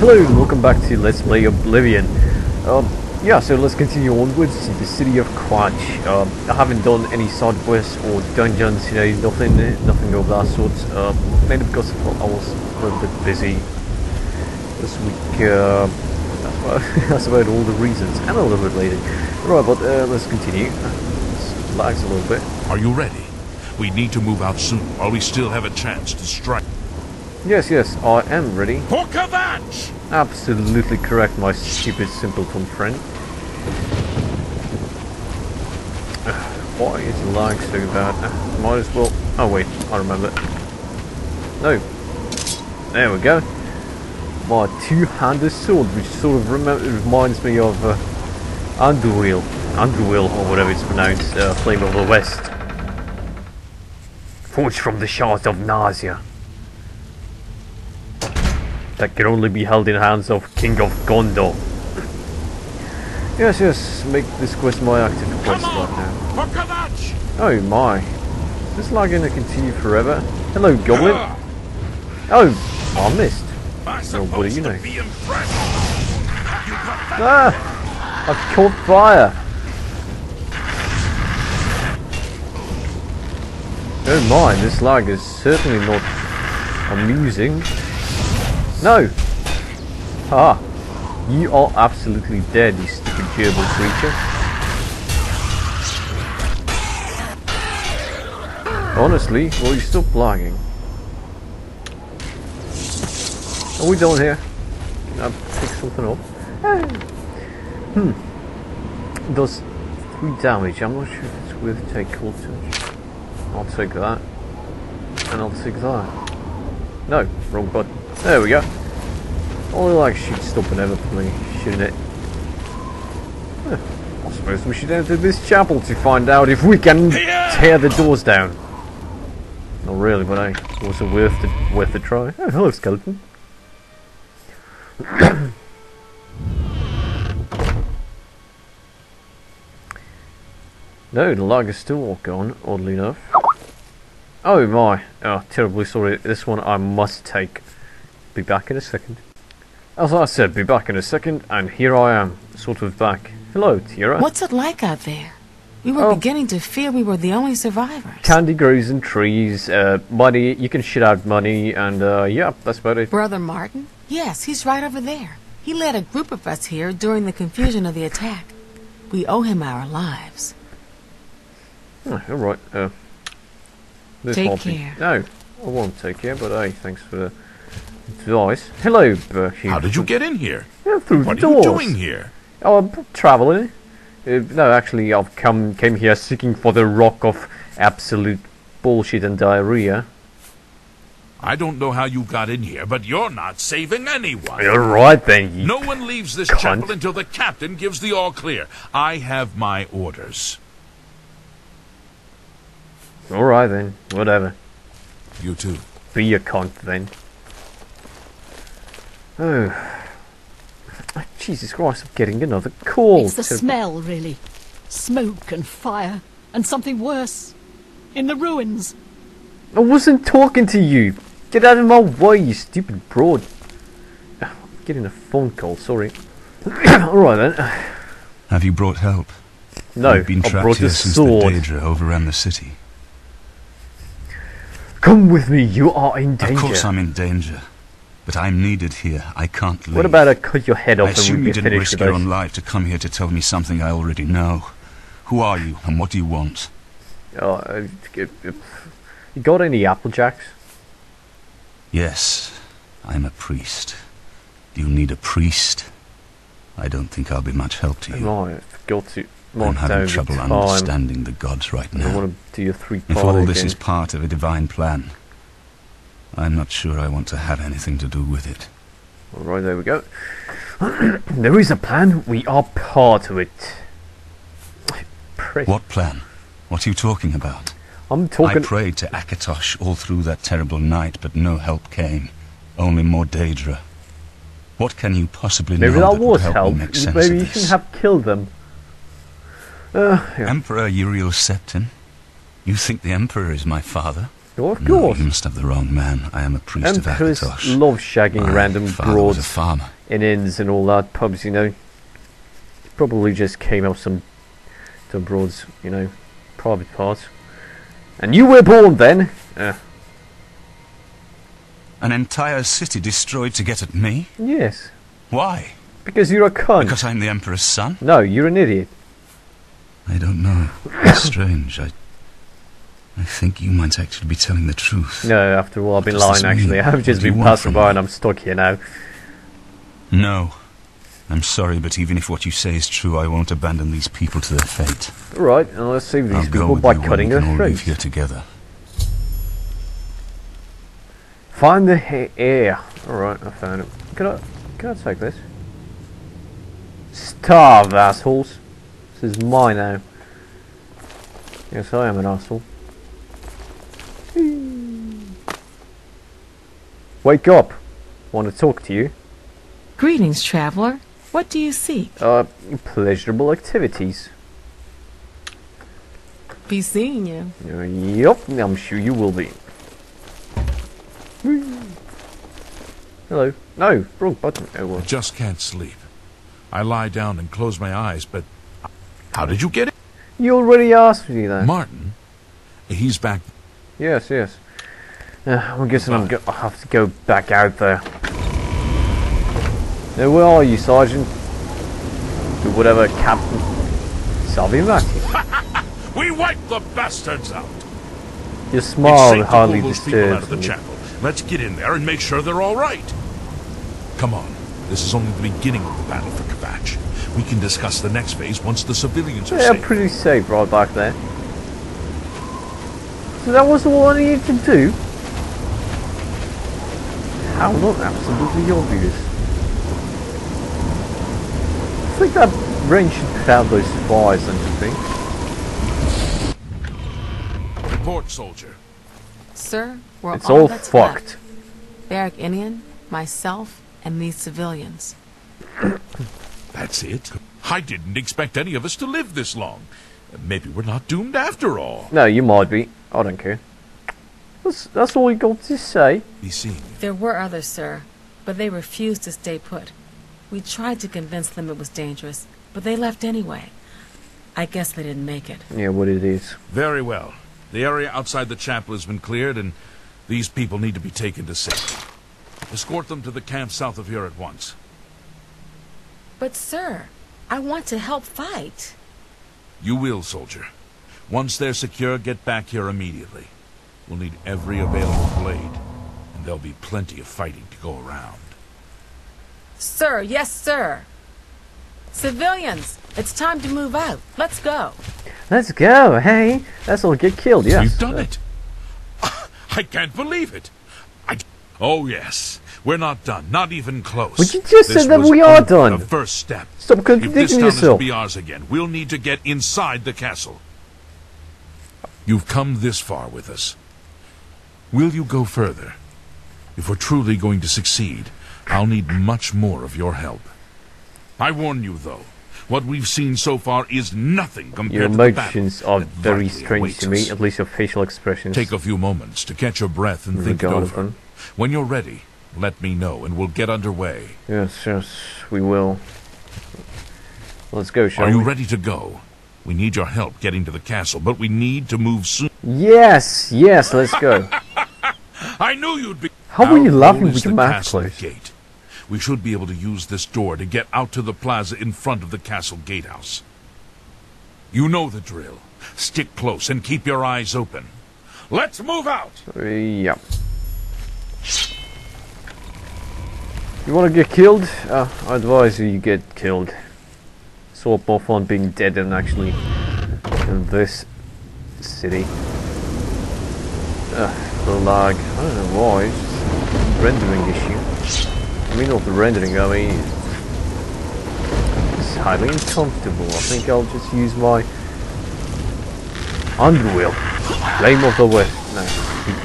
Hello and welcome back to Let's Play Oblivion. Um, yeah, so let's continue onwards to the city of Kvatch. Um, I haven't done any side quests or dungeons, you know, nothing, nothing of that sort. Um, mainly because I was a little bit busy this week. Uh, that's, about, all the reasons, and a little bit later. Right, but uh, let's continue. Let's relax a little bit. Are you ready? We need to move out soon while we still have a chance to strike. Yes, yes, I am ready. For! Absolutely correct, my stupid simpleton friend. Why is lag so bad? Might as well... Oh wait, I remember. No. There we go. My two-handed sword, which sort of reminds me of uh, Underwheel. Underwheel, or whatever it's pronounced, uh, Flame of the West. Forged from the shards of Nausea that can only be held in hands of King of Gondor. Yes, yes, make this quest my active quest right now. Oh my. Is this lag gonna continue forever? Hello, Goblin. Oh, I missed. Oh, what do you know? Be impressed. You got? Ah! I've caught fire! Don't mind, this lag is certainly not amusing. No! Ah! You are absolutely dead, you stupid gerbil creature. Honestly, well, you're still lagging. Are we done here? Can I pick something up? Hmm. Does three damage. I'm not sure if it's worth take cold touch. I'll take that. And I'll take that. No, wrong button. There we go. Only like shoot stop and everything, shouldn't it? Huh. I suppose we should enter this chapel to find out if we can tear the doors down. Not really, but was it worth it worth a try? Oh, hello, skeleton. no, the lag is still gone, oddly enough. Oh my, oh, terribly sorry, this one I must take. Be back in a second. As I said, be back in a second, and here I am, sort of back. Hello, Tierra. What's it like out there? We were Oh. beginning to fear we were the only survivors. Candy grows in trees, uh, money, you can shit out money, and uh, yeah, that's about it. Brother Martin? Yes, he's right over there. He led a group of us here during the confusion of the attack. We owe him our lives. Oh, Alright, uh, this Take care. No, I won't take care, but hey, thanks for the advice. Hello, Berkey. How did you get in here? Yeah, through What the are you doing here? Oh, I'm traveling. Uh, no, actually, I've come came here seeking for the rock of absolute bullshit and diarrhea. I don't know how you got in here, but you're not saving anyone. You're right then, you No one leaves this Cunt. chapel until the captain gives the all clear. I have my orders. Alright then, whatever. You too. Be a cunt then. Oh. Oh, Jesus Christ, I'm getting another call. It's the to- smell, really. Smoke and fire, and something worse. In the ruins. I wasn't talking to you. Get out of my way, you stupid broad. I'm getting a phone call, sorry. Alright then. Have you brought help? No, I've been trapped brought here since sword. the Daedra overran the city. Come with me, you are in danger. Of course I'm in danger. But I'm needed here. I can't leave. What about I cut your head off and assume you didn't risk your own life to come here to tell me something I already know. Who are you, and what do you want? Oh, uh, you got any apple jacks? Yes, I'm a priest. Do you need a priest? I don't think I'll be much help to you. I forgot to I'm having trouble understanding the gods right I now. want to do your three If all this again. is part of a divine plan, I'm not sure I want to have anything to do with it. Alright, there we go. there is a plan, we are part of it. Pray- What plan? What are you talking about? I'm talking. I prayed to Akatosh all through that terrible night, but no help came. Only more Daedra. What can you possibly Maybe know that that would help, help. make sense Maybe you this? shouldn't have killed them. Uh, yeah. Emperor Uriel Septim? You think the Emperor is my father? Of No, course. you must have the wrong man. I am a priest of Akatosh. love shagging My random was a broads farmer. in inns and all that, pubs, you know. Probably just came out some, some broads, you know, private parts. And you were born then? Uh, An entire city destroyed to get at me? yes. Why? Because you're a cunt. Because I'm the Emperor's son? No, you're an idiot. I don't know. It's strange. I. I think you might actually be telling the truth. No, after all, I've been lying actually. mean? I've just What been passing by and I'm stuck here now. No. I'm sorry, but even if what you say is true, I won't abandon these people to their fate. Right, and let's save these I'll people by cutting their can all live throats. here together. Find the air. Alright, I found it. Can I, can I take this? Starve, assholes. This is mine now. Yes, I am an asshole. Wake up. Want to talk to you. Greetings, traveler. What do you seek? Uh, pleasurable activities. Be seeing you. Uh, yep, I'm sure you will be. Hello. No, wrong button. Oh well. Just can't sleep. I lie down and close my eyes, but how did you get in? You already asked me that. Martin? He's back. Yes, yes. Uh, I'm guessing I'm go- I'll have to go back out there. Now, where are you, Sergeant? To whatever Captain Salvimati. We wiped the bastards out. Your It's smile to hardly pull those people out disturbs of the me. chapel. Let's get in there and make sure they're all right. Come on. This is only the beginning of the battle for Kvatch. We can discuss the next phase once the civilians are Yeah, safe. pretty safe right back there. So that was all I needed to do? How not absolutely obvious. I think that range should put out those fires, don't you think? Report, soldier. Sir, we're It's all all that's fucked. left. Berich Inian, myself, and these civilians. That's it? I didn't expect any of us to live this long. Maybe we're not doomed after all. No, you might be. I don't care. That's, that's all you got to say. Be seeing you. There were others, sir, but they refused to stay put. We tried to convince them it was dangerous, but they left anyway. I guess they didn't make it. Yeah, what it is. Very well. The area outside the chapel has been cleared, and these people need to be taken to safety. Escort them to the camp south of here at once. But, sir, I want to help fight. You will, soldier. Once they're secure, get back here immediately. We'll need every available blade, and there'll be plenty of fighting to go around. Sir, yes, sir. Civilians, it's time to move out. Let's go. Let's go, hey! Let's all get killed, yes. We've done it. I can't believe it. I. Oh yes, we're not done. Not even close. But you just This said that we are only done. The first step. Stop contradicting yourself. If this contradicting town is to be ours again, we'll need to get inside the castle. You've come this far with us. Will you go further? If we're truly going to succeed, I'll need much more of your help. I warn you, though, what we've seen so far is nothing compared Your to the battle emotions are very strange to me, us. at least your facial expressions. Take a few moments to catch your breath and in think it over. When you're ready, let me know and we'll get underway. Yes, yes, we will. Let's go, shall Are you we? ready to go? We need your help getting to the castle, but we need to move soon. Yes, yes, let's go. I knew you'd be. How Our were you laughing is with your the mouth castle closed? Gate. We should be able to use this door to get out to the plaza in front of the castle gatehouse. You know the drill. Stick close and keep your eyes open. Let's move out! Yeah. You want to get killed? Uh, I advise you, you get killed. Lot more fun being dead than actually in this city. Ugh, the lag. I don't know why. It's just rendering issue. I mean, not the rendering. I mean, it's highly uncomfortable. I think I'll just use my underwheel. Flame of the West. No,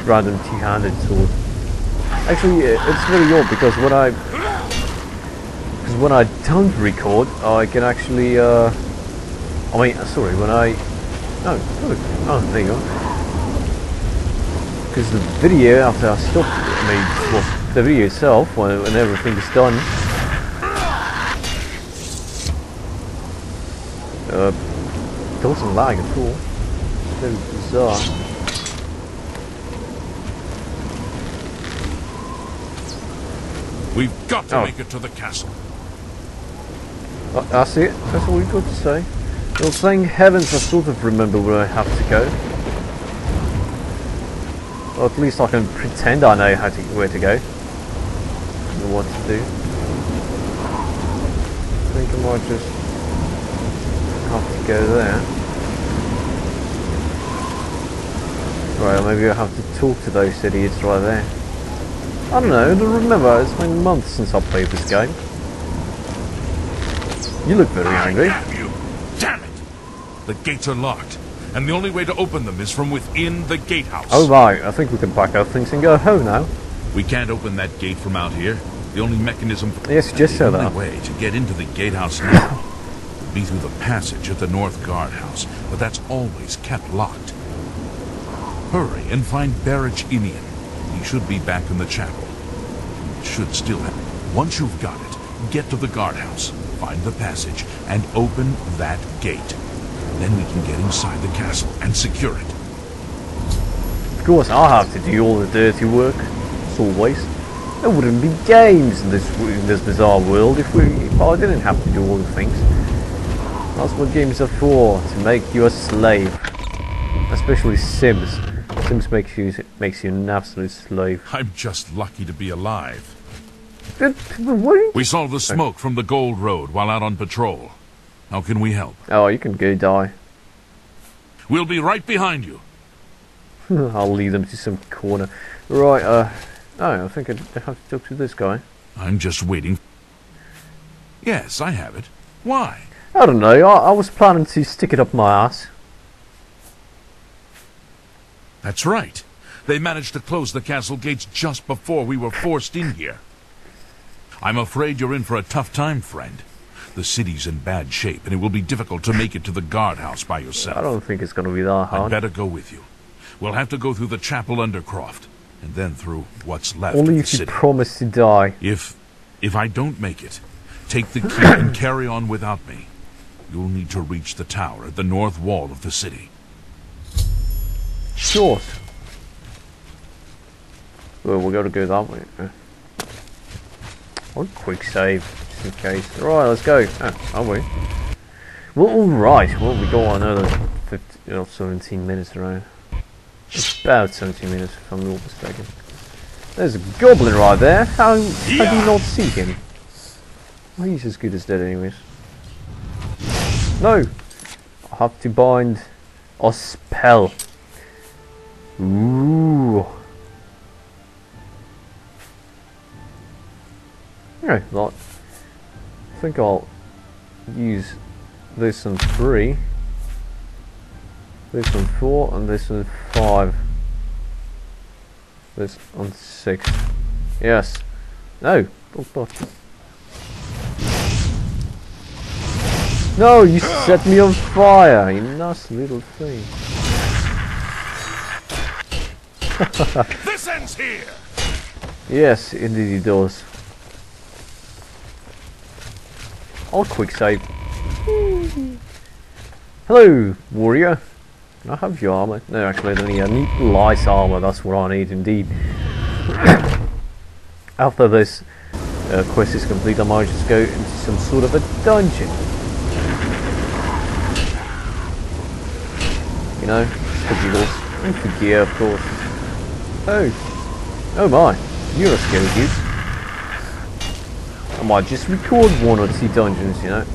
random two-handed sword. Actually, it's very odd because when I when I don't record, I can actually. Uh, I mean, uh, sorry, when I no, look, oh, there you go. because the video after I stopped, I mean, well, the video itself when, when everything is done, uh, doesn't lag at all. It's very bizarre. We've got to Oh. make it to the castle. That's it. That's all we've got to say. Well, thank heavens I sort of remember where I have to go. Or at least I can pretend I know how to where to go. Know what to do. I think I might just have to go there. Right, maybe I have to talk to those idiots right there. I don't know, I don't remember, it's been months since I played this game. You look very angry. Damn you! Damn it! The gates are locked, and the only way to open them is from within the gatehouse. Oh right, I think we can pack our things and go home now. We can't open that gate from out here. The only mechanism for Yes, just the so only that. way to get into the gatehouse now would be through the passage at the north guardhouse, but that's always kept locked. Hurry and find Berich Inian. He should be back in the chapel. It should still have. Once you've got it, get to the guardhouse, find the passage, and open that gate. Then we can get inside the castle and secure it. Of course, I'll have to do all the dirty work, as always. There wouldn't be games in this in this bizarre world if we if I didn't have to do all the things. That's what games are for, to make you a slave. Especially Sims. Sims makes you makes you an absolute slave. I'm just lucky to be alive. But, but what? We saw the smoke from the Gold Road while out on patrol. How can we help? Oh, you can go die. We'll be right behind you. I'll lead them to some corner. Right, uh, oh, I think I have to talk to this guy. I'm just waiting. Yes, I have it. Why? I don't know, I, I was planning to stick it up my ass. That's right. They managed to close the castle gates just before we were forced in here. I'm afraid you're in for a tough time, friend. The city's in bad shape, and it will be difficult to make it to the guardhouse by yourself. I don't think it's gonna be that hard. I'd better go with you. We'll have to go through the chapel undercroft, and then through what's left Only of the if you city. promise to die. If if I don't make it, take the key and carry on without me. You'll need to reach the tower at the north wall of the city. Short. Well, we've gotta go that way. Uh, One quick save, just in case. Right, let's go. Ah, are we? Well, alright. Well, we got another 15, or 17 minutes around. About 17 minutes, if I'm not mistaken. There's a goblin right there. How, how do you not see him? Well, he's as good as dead anyways. No! I have to bind a spell. Ooh. Like, I think I'll use this on three, this on four, and this on five. This on six. Yes. No. Oh. No, you set me on fire, you nasty little thing. This ends here! Yes, indeed he does. I'll quick save. Hello, warrior. Can I have your armor? No, actually, I don't need. Need light armor. That's what I need, indeed. After this uh, quest is complete, I might just go into some sort of a dungeon. You know, for giggles. And for gear, of course. Oh. Oh my. You're a scary dude. I might just record one or two dungeons, you know.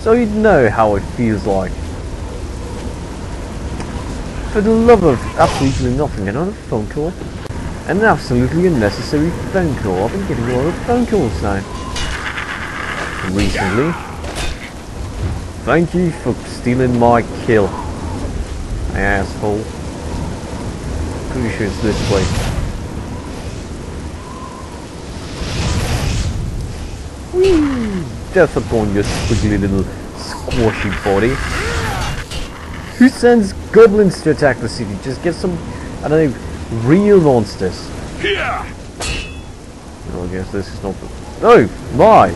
So you'd know how it feels like. For the love of absolutely nothing, another phone call. An absolutely unnecessary phone call. I've been getting a lot of phone calls now. Recently. Thank you for stealing my kill. Asshole. Pretty sure it's this way. Whee! Death upon your squiggly little squashy body. Who sends goblins to attack the city? Just get some, I don't know, Real monsters. Here! Well, I guess this is not the... No! My!